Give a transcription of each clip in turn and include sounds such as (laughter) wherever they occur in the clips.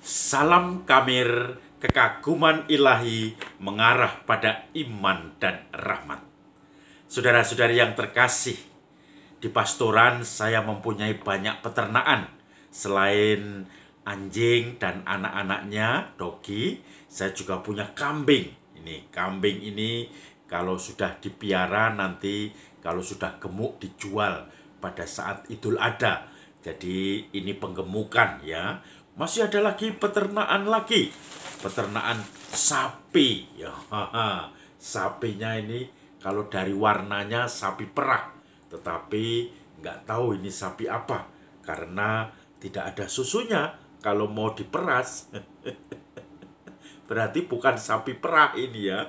Salam kamir kekaguman ilahi mengarah pada iman dan rahmat. Saudara-saudari yang terkasih, di pastoran saya mempunyai banyak peternakan. Selain anjing dan anak-anaknya, dogi, saya juga punya kambing. Ini kambing ini kalau sudah dipiara nanti kalau sudah gemuk dijual pada saat Idul Adha. Jadi ini penggemukan ya. Masih ada lagi peternakan lagi. Peternakan sapi ya. Sapinya ini kalau dari warnanya sapi perah tetapi nggak tahu ini sapi apa karena tidak ada susunya kalau mau diperas. (laughs) Berarti bukan sapi perah ini ya.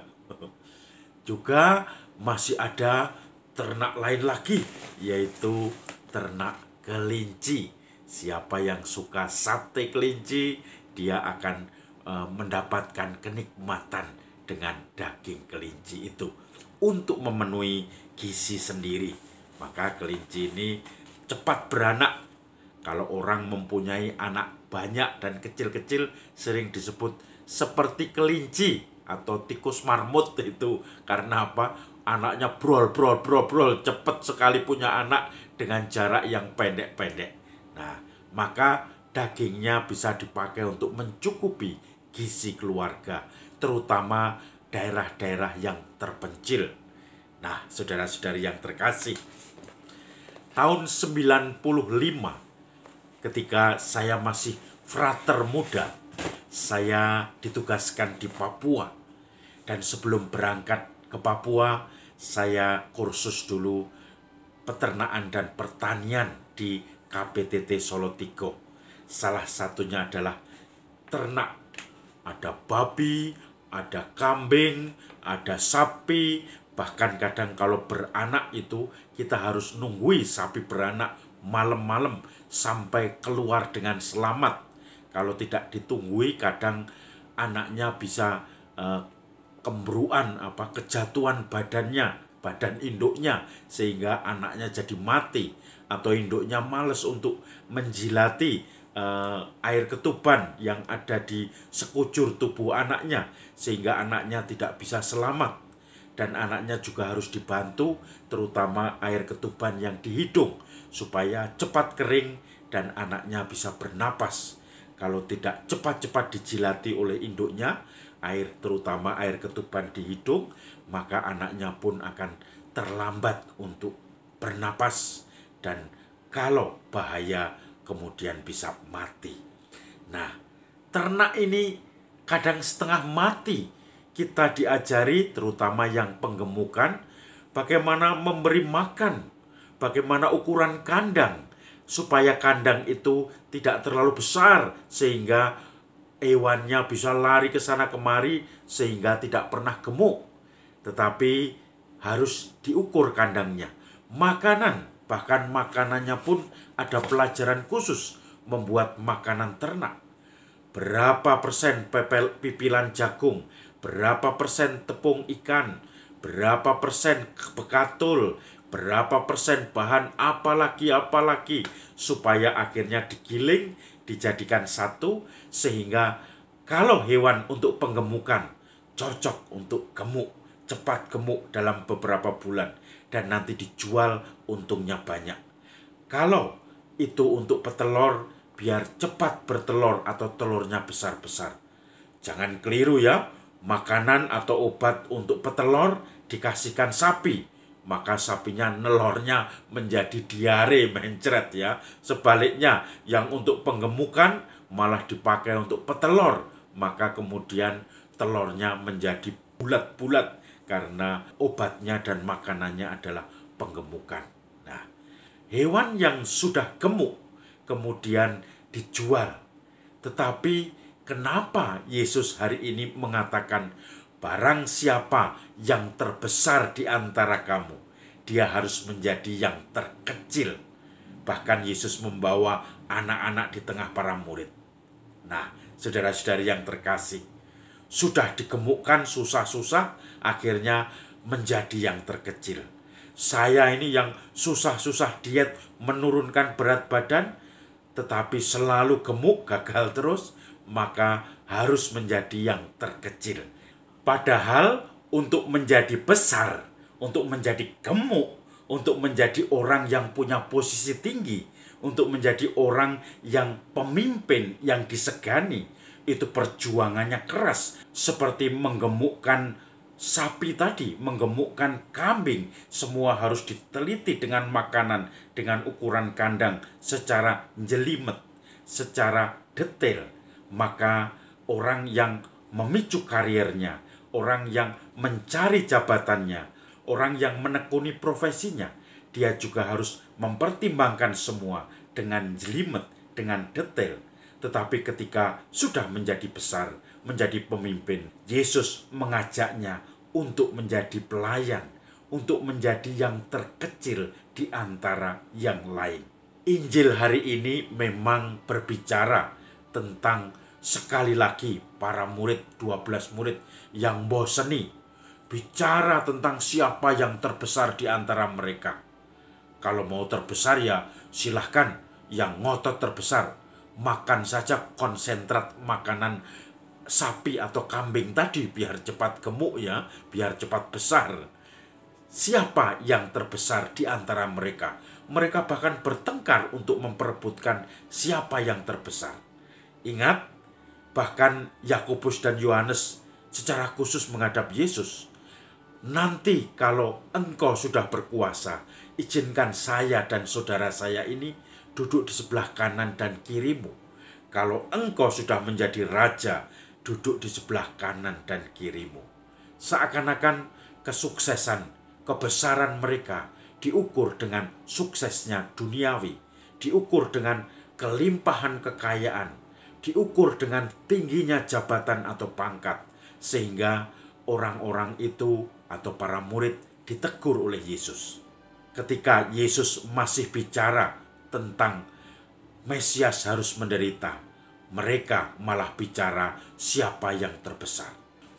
Juga masih ada ternak lain lagi yaitu ternak kelinci siapa yang suka sate kelinci dia akan Eh, mendapatkan kenikmatan dengan daging kelinci itu untuk memenuhi gizi sendiri. Maka kelinci ini cepat beranak. Kalau orang mempunyai anak banyak dan kecil-kecil sering disebut seperti kelinci atau tikus marmut itu karena apa? Anaknya brol brol brol brol cepat sekali punya anak dengan jarak yang pendek-pendek. Nah, maka dagingnya bisa dipakai untuk mencukupi gizi keluarga, terutama daerah-daerah yang terpencil. Nah, saudara-saudari yang terkasih, tahun 95 ketika saya masih frater muda, saya ditugaskan di Papua. Dan sebelum berangkat ke Papua, saya kursus dulu peternakan dan pertanian di KPTT Solo Tigo. Salah satunya adalah ternak ada babi, ada kambing, ada sapi, bahkan kadang kalau beranak itu kita harus nunggui sapi beranak malam-malam sampai keluar dengan selamat. Kalau tidak ditunggui kadang anaknya bisa uh, kembruan apa kejatuhan badannya, badan induknya sehingga anaknya jadi mati atau induknya males untuk menjilati uh, air ketuban yang ada di sekujur tubuh anaknya sehingga anaknya tidak bisa selamat dan anaknya juga harus dibantu terutama air ketuban yang di hidung supaya cepat kering dan anaknya bisa bernapas. Kalau tidak cepat-cepat dijilati oleh induknya air terutama air ketuban di hidung maka anaknya pun akan terlambat untuk bernapas dan kalau bahaya kemudian bisa mati. Nah, ternak ini kadang setengah mati. Kita diajari, terutama yang penggemukan, bagaimana memberi makan, bagaimana ukuran kandang, supaya kandang itu tidak terlalu besar, sehingga hewannya bisa lari ke sana kemari, sehingga tidak pernah gemuk. Tetapi harus diukur kandangnya. Makanan Bahkan makanannya pun ada pelajaran khusus membuat makanan ternak. Berapa persen pepel pipilan jagung, berapa persen tepung ikan, berapa persen bekatul, berapa persen bahan apalagi apalagi supaya akhirnya digiling dijadikan satu sehingga kalau hewan untuk penggemukan cocok untuk gemuk cepat gemuk dalam beberapa bulan dan nanti dijual untungnya banyak. Kalau itu untuk petelur, biar cepat bertelur atau telurnya besar-besar. Jangan keliru ya, makanan atau obat untuk petelur dikasihkan sapi, maka sapinya nelornya menjadi diare mencret ya. Sebaliknya, yang untuk penggemukan malah dipakai untuk petelur, maka kemudian telurnya menjadi bulat-bulat karena obatnya dan makanannya adalah penggemukan. Nah, hewan yang sudah gemuk kemudian dijual. Tetapi kenapa Yesus hari ini mengatakan barang siapa yang terbesar di antara kamu, dia harus menjadi yang terkecil. Bahkan Yesus membawa anak-anak di tengah para murid. Nah, saudara-saudari yang terkasih, sudah digemukkan susah-susah, akhirnya menjadi yang terkecil. Saya ini yang susah-susah diet menurunkan berat badan, tetapi selalu gemuk, gagal terus, maka harus menjadi yang terkecil. Padahal untuk menjadi besar, untuk menjadi gemuk, untuk menjadi orang yang punya posisi tinggi, untuk menjadi orang yang pemimpin yang disegani, itu perjuangannya keras seperti menggemukkan sapi tadi, menggemukkan kambing, semua harus diteliti dengan makanan dengan ukuran kandang secara jelimet, secara detail. Maka orang yang memicu karirnya, orang yang mencari jabatannya, orang yang menekuni profesinya, dia juga harus mempertimbangkan semua dengan jelimet, dengan detail. Tetapi ketika sudah menjadi besar, menjadi pemimpin, Yesus mengajaknya untuk menjadi pelayan, untuk menjadi yang terkecil di antara yang lain. Injil hari ini memang berbicara tentang sekali lagi para murid, 12 murid yang boseni, bicara tentang siapa yang terbesar di antara mereka. Kalau mau terbesar ya silahkan yang ngotot terbesar. Makan saja konsentrat makanan sapi atau kambing tadi biar cepat gemuk ya, biar cepat besar. Siapa yang terbesar di antara mereka? Mereka bahkan bertengkar untuk memperebutkan siapa yang terbesar. Ingat, bahkan Yakobus dan Yohanes secara khusus menghadap Yesus. Nanti kalau engkau sudah berkuasa, izinkan saya dan saudara saya ini duduk di sebelah kanan dan kirimu. Kalau engkau sudah menjadi raja, duduk di sebelah kanan dan kirimu. Seakan-akan kesuksesan, kebesaran mereka diukur dengan suksesnya duniawi, diukur dengan kelimpahan kekayaan, diukur dengan tingginya jabatan atau pangkat, sehingga orang-orang itu atau para murid ditegur oleh Yesus. Ketika Yesus masih bicara tentang Mesias harus menderita, mereka malah bicara siapa yang terbesar.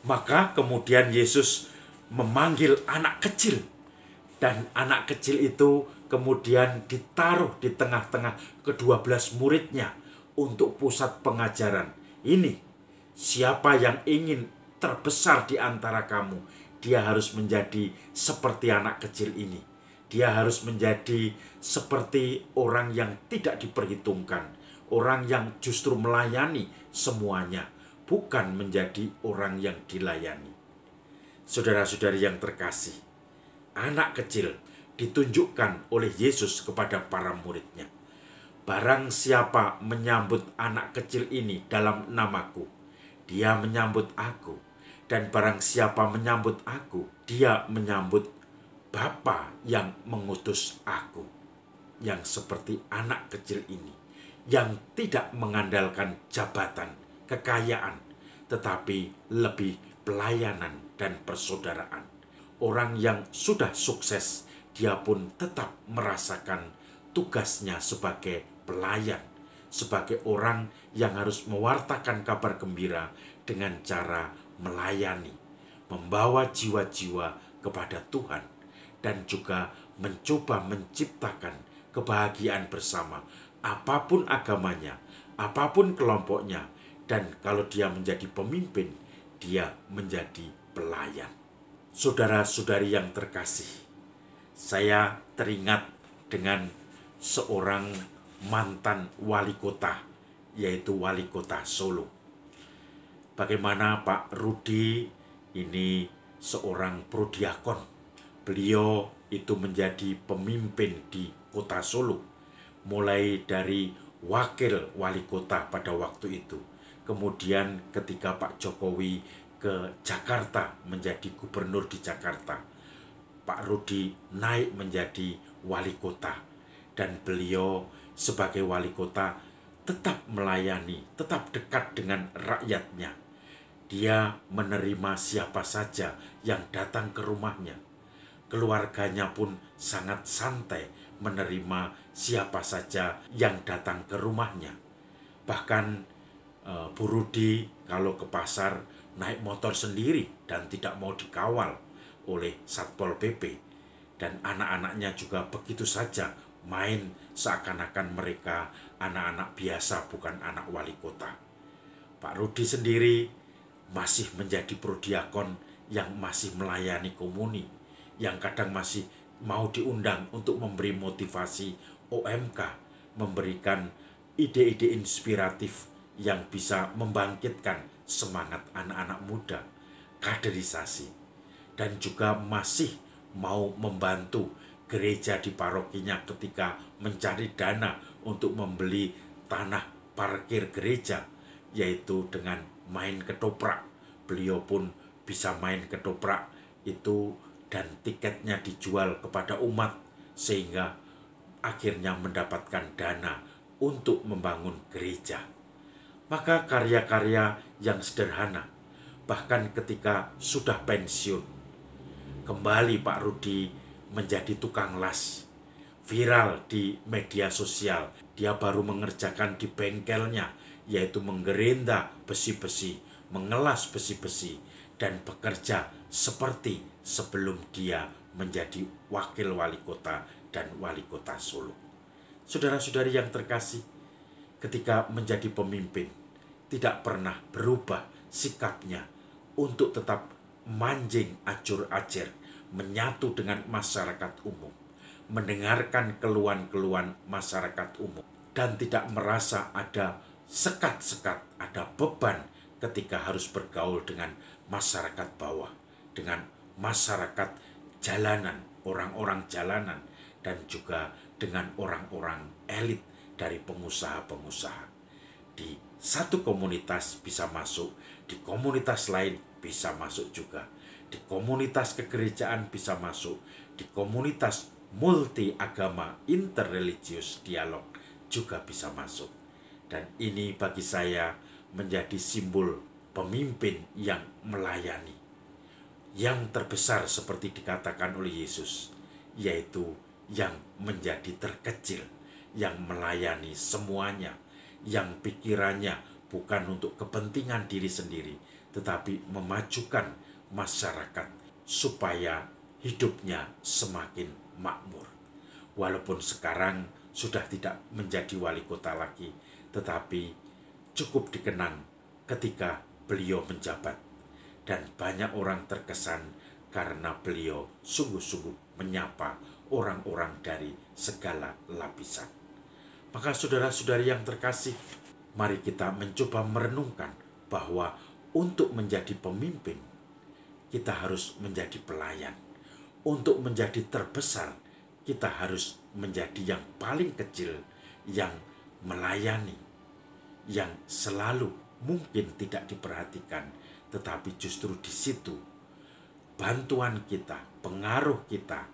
Maka kemudian Yesus memanggil anak kecil dan anak kecil itu kemudian ditaruh di tengah-tengah kedua belas muridnya untuk pusat pengajaran. Ini siapa yang ingin terbesar di antara kamu, dia harus menjadi seperti anak kecil ini. Dia harus menjadi seperti orang yang tidak diperhitungkan orang yang justru melayani semuanya, bukan menjadi orang yang dilayani. Saudara-saudari yang terkasih, anak kecil ditunjukkan oleh Yesus kepada para muridnya. Barang siapa menyambut anak kecil ini dalam namaku, dia menyambut aku. Dan barang siapa menyambut aku, dia menyambut Bapa yang mengutus aku. Yang seperti anak kecil ini yang tidak mengandalkan jabatan, kekayaan, tetapi lebih pelayanan dan persaudaraan. Orang yang sudah sukses, dia pun tetap merasakan tugasnya sebagai pelayan, sebagai orang yang harus mewartakan kabar gembira dengan cara melayani, membawa jiwa-jiwa kepada Tuhan, dan juga mencoba menciptakan kebahagiaan bersama apa pun agamanya, apa pun kelompoknya, dan kalau dia menjadi pemimpin, dia menjadi pelayan. Saudara-saudari yang terkasih, saya teringat dengan seorang mantan wali kota, yaitu wali kota Solo. Bagaimana Pak Rudi ini seorang prodiakon. Beliau itu menjadi pemimpin di kota Solo mulai dari wakil wali kota pada waktu itu. Kemudian ketika Pak Jokowi ke Jakarta menjadi gubernur di Jakarta, Pak Rudi naik menjadi wali kota dan beliau sebagai wali kota tetap melayani, tetap dekat dengan rakyatnya. Dia menerima siapa saja yang datang ke rumahnya. Keluarganya pun sangat santai menerima siapa saja yang datang ke rumahnya. Bahkan e, Bu Rudi kalau ke pasar naik motor sendiri dan tidak mau dikawal oleh Satpol PP. Dan anak-anaknya juga begitu saja main seakan-akan mereka anak-anak biasa bukan anak wali kota. Pak Rudi sendiri masih menjadi prodiakon yang masih melayani komuni, yang kadang masih mau diundang untuk memberi motivasi OMK, memberikan ide-ide inspiratif yang bisa membangkitkan semangat anak-anak muda, kaderisasi, dan juga masih mau membantu gereja di parokinya ketika mencari dana untuk membeli tanah parkir gereja, yaitu dengan main ketoprak. Beliau pun bisa main ketoprak itu dan tiketnya dijual kepada umat sehingga akhirnya mendapatkan dana untuk membangun gereja. Maka karya-karya yang sederhana, bahkan ketika sudah pensiun, kembali Pak Rudi menjadi tukang las. Viral di media sosial, dia baru mengerjakan di bengkelnya, yaitu menggerinda besi-besi, mengelas besi-besi, dan bekerja seperti sebelum dia menjadi wakil wali kota dan wali kota Solo. Saudara-saudari yang terkasih, ketika menjadi pemimpin, tidak pernah berubah sikapnya untuk tetap manjing acur-acir, menyatu dengan masyarakat umum, mendengarkan keluhan-keluhan masyarakat umum, dan tidak merasa ada sekat-sekat, ada beban ketika harus bergaul dengan masyarakat bawah, dengan masyarakat jalanan, orang-orang jalanan, dan juga dengan orang-orang elit dari pengusaha-pengusaha. Di satu komunitas bisa masuk, di komunitas lain bisa masuk juga di komunitas kegerejaan bisa masuk, di komunitas multi agama interreligius dialog juga bisa masuk. Dan ini bagi saya menjadi simbol pemimpin yang melayani. Yang terbesar seperti dikatakan oleh Yesus, yaitu yang menjadi terkecil, yang melayani semuanya, yang pikirannya bukan untuk kepentingan diri sendiri, tetapi memajukan masyarakat supaya hidupnya semakin makmur. Walaupun sekarang sudah tidak menjadi wali kota lagi, tetapi cukup dikenang ketika beliau menjabat. Dan banyak orang terkesan karena beliau sungguh-sungguh menyapa orang-orang dari segala lapisan. Maka saudara-saudari yang terkasih, mari kita mencoba merenungkan bahwa untuk menjadi pemimpin kita harus menjadi pelayan. Untuk menjadi terbesar, kita harus menjadi yang paling kecil, yang melayani, yang selalu mungkin tidak diperhatikan, tetapi justru di situ bantuan kita, pengaruh kita,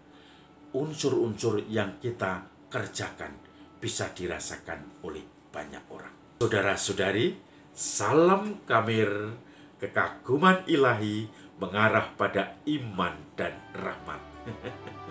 unsur-unsur yang kita kerjakan bisa dirasakan oleh banyak orang. Saudara-saudari, salam kamir kekaguman ilahi mengarah pada iman dan rahmat. (laughs)